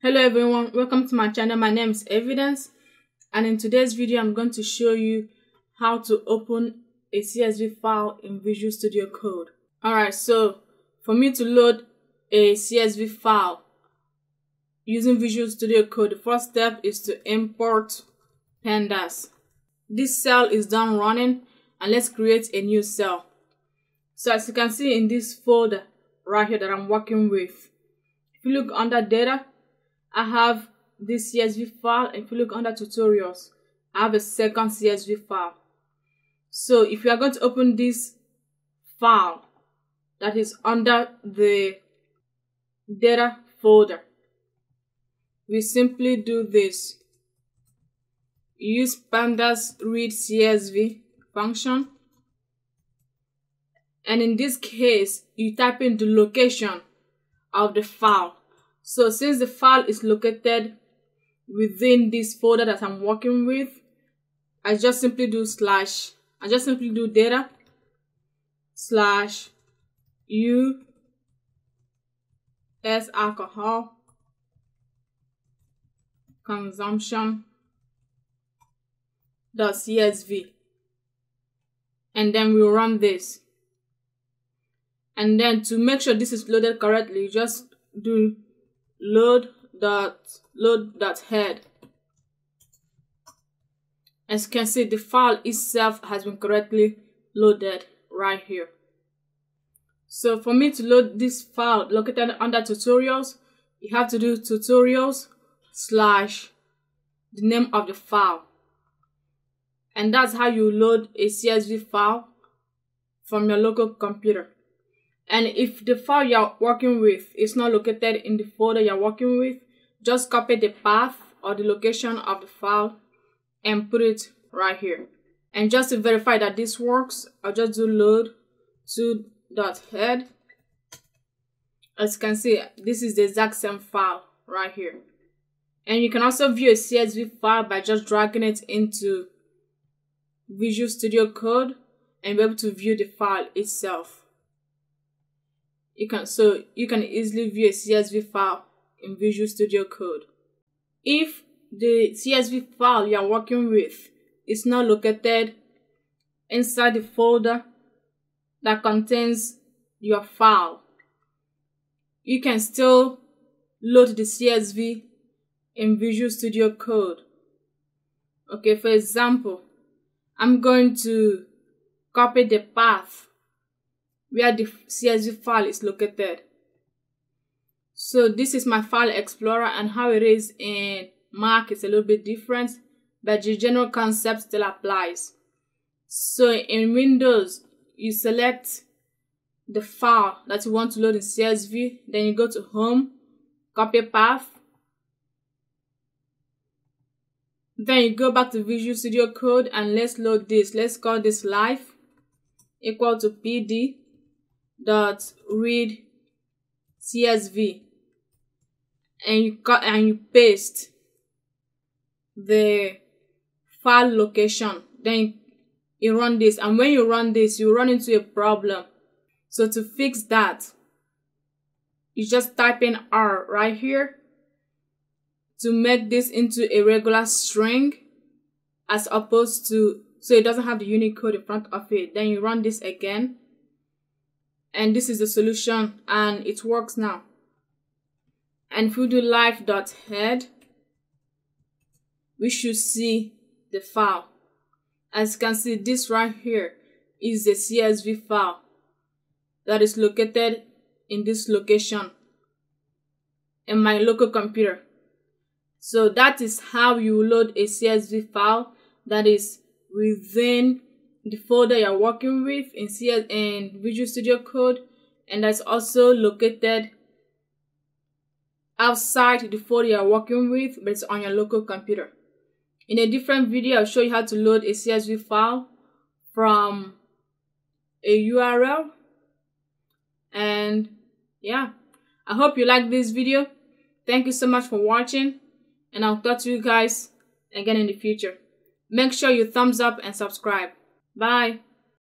Hello everyone, welcome to my channel. My name is Evidence and in today's video I'm going to show you how to open a CSV file in Visual Studio Code. Alright, so for me to load a CSV file using Visual Studio Code, the first step is to import pandas. This cell is done running and let's create a new cell. So as you can see in this folder right here that I'm working with, if you look under data, I have this CSV file. If you look under tutorials, I have a second CSV file. So if you are going to open this file that is under the data folder, we simply do this. Use pandas read CSV function. And in this case, you type in the location of the file so since the file is located within this folder that I'm working with, I just simply do slash, I just simply do data slash u s alcohol consumption dot csv and then we'll run this. And then to make sure this is loaded correctly just do load dot load dot head. As you can see the file itself has been correctly loaded right here. So for me to load this file located under tutorials you have to do tutorials slash the name of the file. And that's how you load a csv file from your local computer and if the file you're working with is not located in the folder you're working with, just copy the path or the location of the file and put it right here. And just to verify that this works, I'll just do load to dot head. As you can see, this is the exact same file right here. And you can also view a CSV file by just dragging it into Visual Studio Code and be able to view the file itself you can so you can easily view a CSV file in Visual Studio Code. If the CSV file you are working with is not located inside the folder that contains your file, you can still load the CSV in Visual Studio Code. Okay, for example, I'm going to copy the path where the CSV file is located. So this is my file explorer and how it is in Mac is a little bit different, but the general concept still applies. So in Windows, you select the file that you want to load in CSV, then you go to Home, Copy Path, then you go back to Visual Studio Code and let's load this. Let's call this live equal to PD dot read csv and you cut and you paste the file location. Then you run this. And when you run this you run into a problem. So to fix that you just type in r right here to make this into a regular string as opposed to so it doesn't have the unicode in front of it. Then you run this again and this is the solution and it works now. And if we do live.head we should see the file. As you can see this right here is the csv file that is located in this location in my local computer. So that is how you load a csv file that is within the folder you're working with in CS in Visual Studio Code and that's also located outside the folder you're working with but it's on your local computer. In a different video I'll show you how to load a CSV file from a URL and yeah I hope you like this video. Thank you so much for watching and I'll talk to you guys again in the future. Make sure you thumbs up and subscribe. Bye.